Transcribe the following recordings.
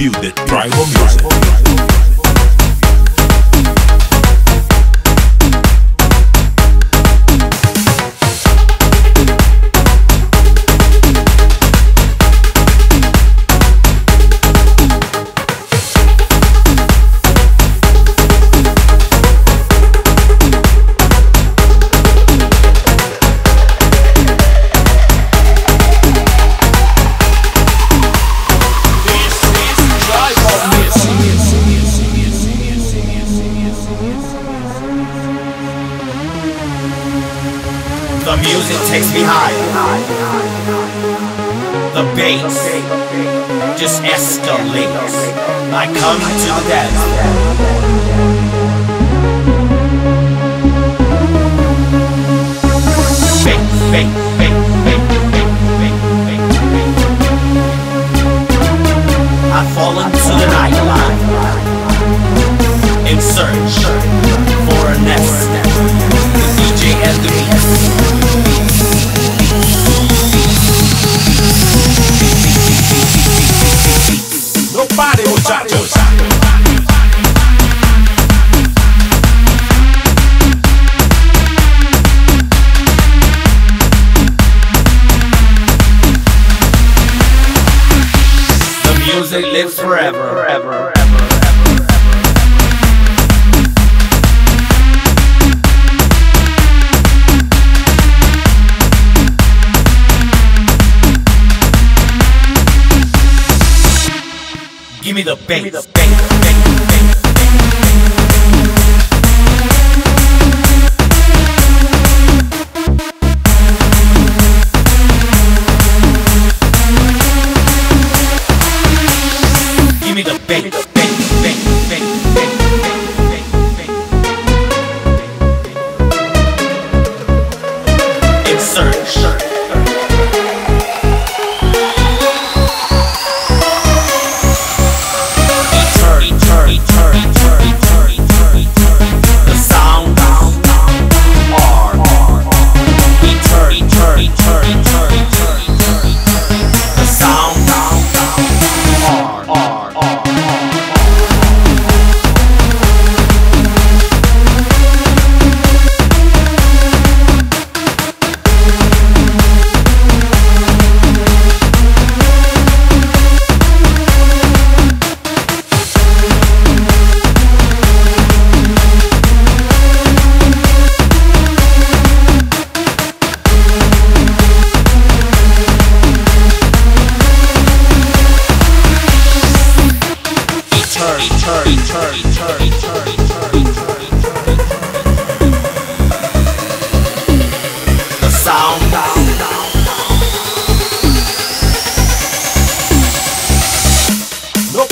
feel the drive on music. music takes me higher. The bass just escalates. I come to the dance. music lives forever, ever, ever. Give me the bass.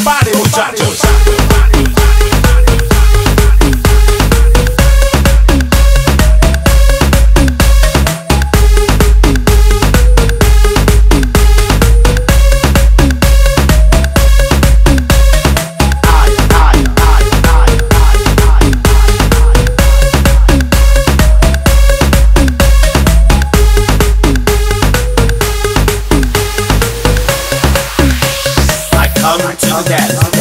body, muchachos. come to the dance.